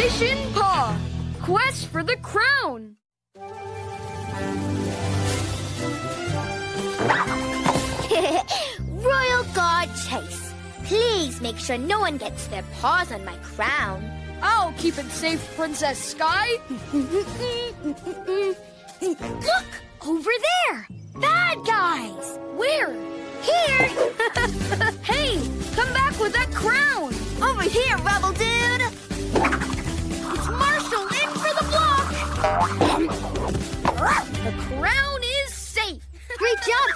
Mission Paw Quest for the Crown. Royal Guard Chase. Please make sure no one gets their paws on my crown. I'll keep it safe, Princess Sky. Look! Over there! Bad guys! Where? Here! hey, come back with that crown. Over here, dude!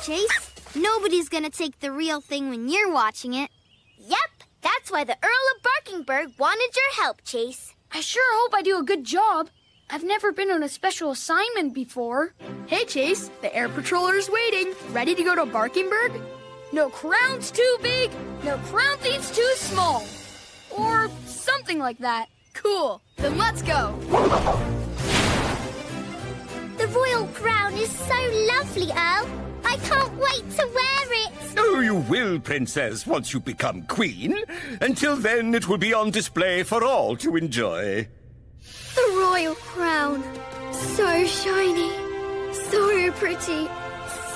Chase. Nobody's gonna take the real thing when you're watching it. Yep, that's why the Earl of Barkingburg wanted your help, Chase. I sure hope I do a good job. I've never been on a special assignment before. Hey, Chase, the air patroller's waiting. Ready to go to Barkingburg? No crown's too big, no crown thief's too small. Or something like that. Cool. Then let's go. Is so lovely, Earl. I can't wait to wear it. Oh, you will, Princess, once you become queen. Until then, it will be on display for all to enjoy. The royal crown. So shiny. So pretty.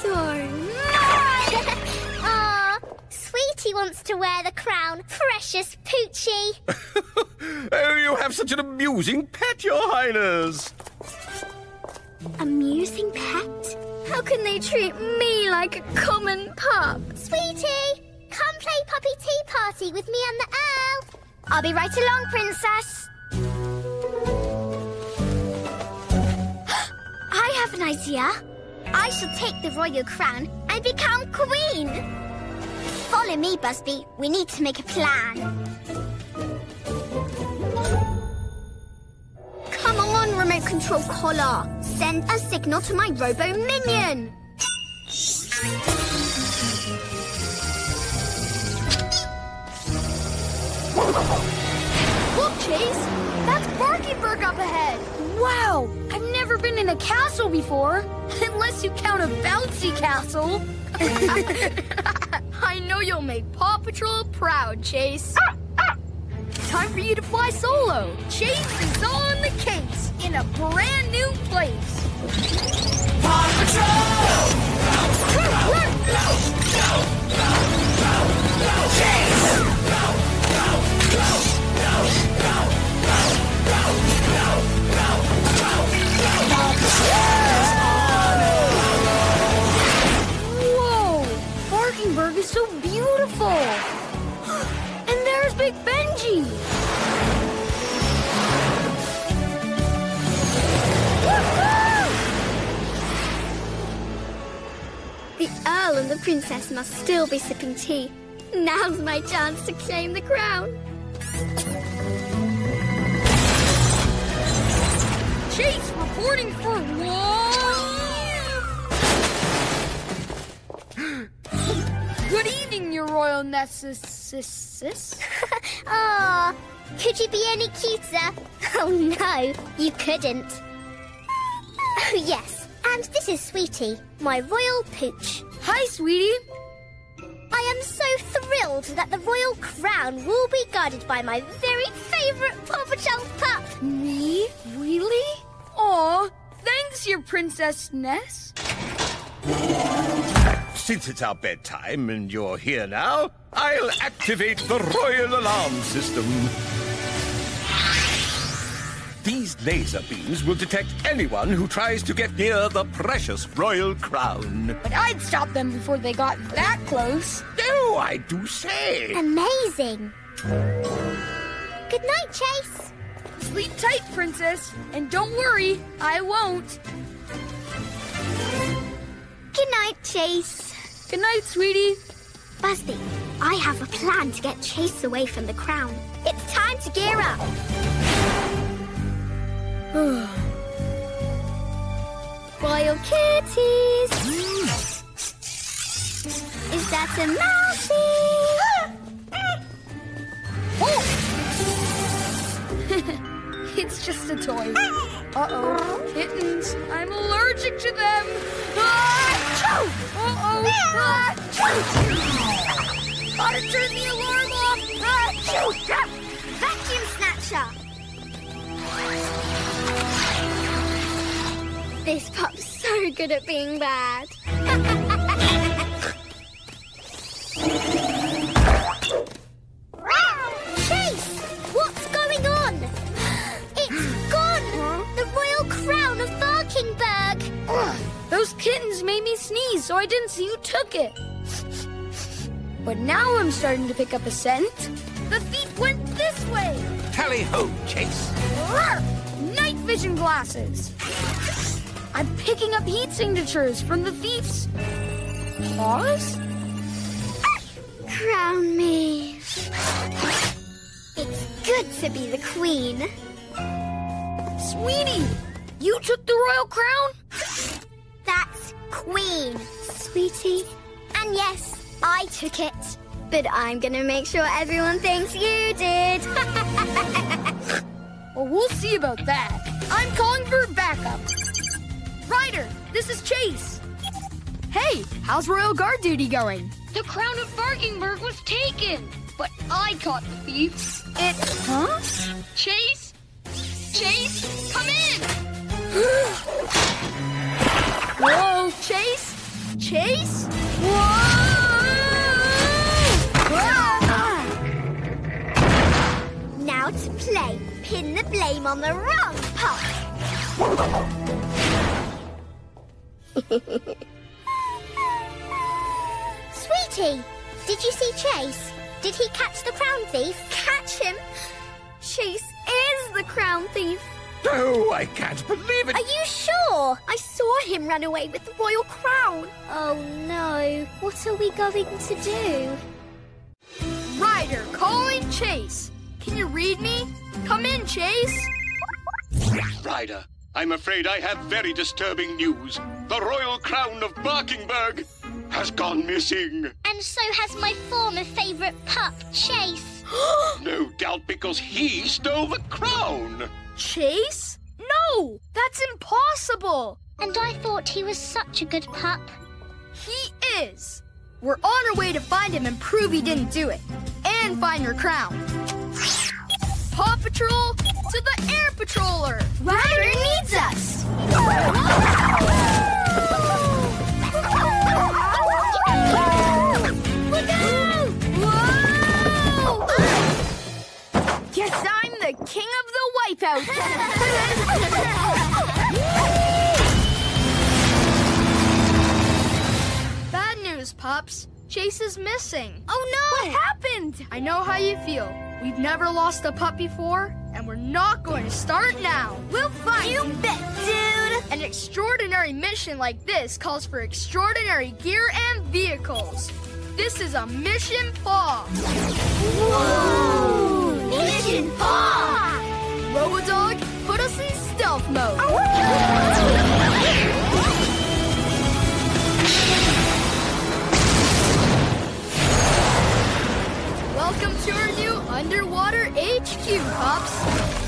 So Aw, Sweetie wants to wear the crown. Precious Poochie. oh, you have such an amusing pet, Your Highness. Amusing pet? How can they treat me like a common pup? Sweetie, come play puppy tea party with me and the Earl. I'll be right along, Princess. I have an idea. I shall take the royal crown and become queen. Follow me, Busby. We need to make a plan. Remote control collar. Send a signal to my robo minion. Look, Chase, that's Barkingburg up ahead. Wow, I've never been in a castle before, unless you count a bouncy castle. I know you'll make Paw Patrol proud, Chase. Ah! Time for you to fly solo. Chase is on the case in a brand new place. Whoa! The Earl and the Princess must still be sipping tea. Now's my chance to claim the crown. Chase reporting for war. Good evening, your royal necessis. Aw, could you be any cuter? Oh no, you couldn't. Oh yes, and this is Sweetie, my royal pooch. Hi, sweetie. I am so thrilled that the royal crown will be guarded by my very favorite Paw Patrol pup. Me? Really? Aw, thanks, your Princess Ness. Since it's our bedtime and you're here now, I'll activate the royal alarm system. These laser beams will detect anyone who tries to get near the precious royal crown. But I'd stop them before they got that close. Oh, I do say. Amazing. Good night, Chase. Sleep tight, Princess. And don't worry, I won't. Good night, Chase. Good night, sweetie. Busby, I have a plan to get Chase away from the crown. It's time to gear up. Royal kitties. Is that a mousey? It's just a toy. Uh-oh. Kittens. I'm allergic to them. Ah! Uh-oh. Ah! Gotta turn the alarm off. Ah! Vacuum snatcher. This pup's so good at being bad. Chase! What's going on? It's gone! The royal crown of Barkingburg! Those kittens made me sneeze, so I didn't see who took it. But now I'm starting to pick up a scent. The thief went this way. Tally ho, Chase. Roar! Night vision glasses. I'm picking up heat signatures from the thief's paws. Crown me. It's good to be the queen. Sweetie, you took the royal crown? That's queen, sweetie. And yes, I took it. But I'm gonna make sure everyone thinks you did. Well, we'll see about that. I'm calling for backup. Ryder, this is Chase. Hey, how's Royal Guard duty going? The crown of Barkingburg was taken. But I caught the thief. It, huh? Chase? Chase, come in! Whoa, Chase? Chase? Whoa! now to play. Pin the blame on the wrong pup. Sweetie, did you see Chase? Did he catch the crown thief? Catch him? Chase is the crown thief. Oh, I can't believe it. Are you sure? I saw him run away with the royal crown. Oh no. What are we going to do? Ryder, calling Chase. Can you read me? Come in, Chase. Ryder, I'm afraid I have very disturbing news. The royal crown of Barkingburg has gone missing. And so has my former favorite pup, Chase. No doubt because he stole the crown. Chase? No, that's impossible. And I thought he was such a good pup. He is. We're on our way to find him and prove he didn't do it. And find your crown. Paw Patrol to the Air Patroller. Ryder needs us. missing. Oh no! What happened? I know how you feel. We've never lost a pup before, and we're not going to start now. We'll find You bet, dude. An extraordinary mission like this calls for extraordinary gear and vehicles. This is a mission paw. Whoa! Mission Paw! Robodog, put us in stealth mode. Underwater HQ, pups.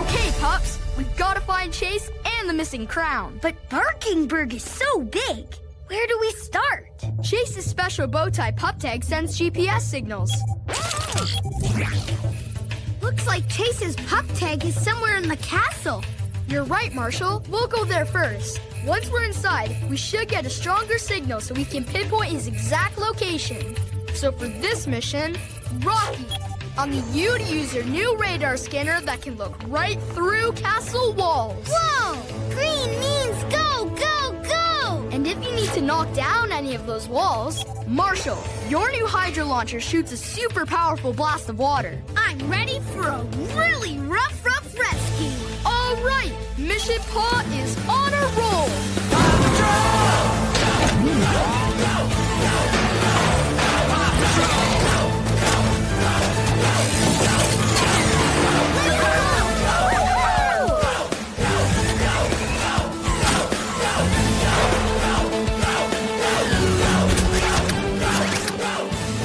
Okay, pups, we've got to find Chase and the missing crown. But Barkingburg is so big. Where do we start? Chase's special bow tie pup tag sends GPS signals. Looks like Chase's pup tag is somewhere in the castle. You're right, Marshall. We'll go there first. Once we're inside, we should get a stronger signal so we can pinpoint his exact location. So for this mission, Rocky, I'll need you to use your new radar scanner that can look right through castle walls. Whoa! Green means go, go, go! And if you need to knock down any of those walls, Marshall, your new Hydra launcher shoots a super powerful blast of water. I'm ready for a really rough, rough rescue. All right, Mission Paw is on a roll.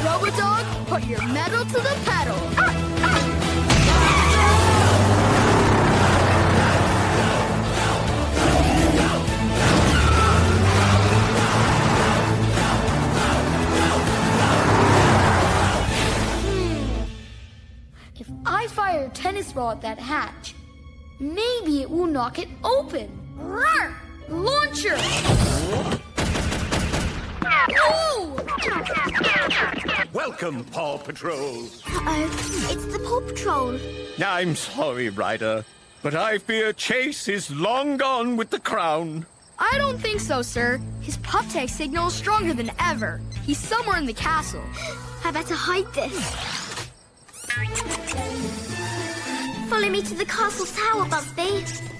Robodog, put your metal to the pedal. Fire a at that hatch, maybe it will knock it open. Roar! Launcher! Oh! Welcome, Paw Patrol. Uh-oh, it's the Paw Patrol. I'm sorry, Ryder, but I fear Chase is long gone with the crown. I don't think so, sir. His pup tag signal is stronger than ever. He's somewhere in the castle. I better hide this. Follow me to the castle tower, Busby.